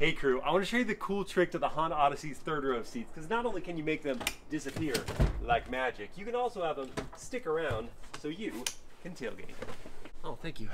Hey crew, I want to show you the cool trick to the Honda Odyssey's third row seats because not only can you make them disappear like magic, you can also have them stick around so you can tailgate. Oh, thank you.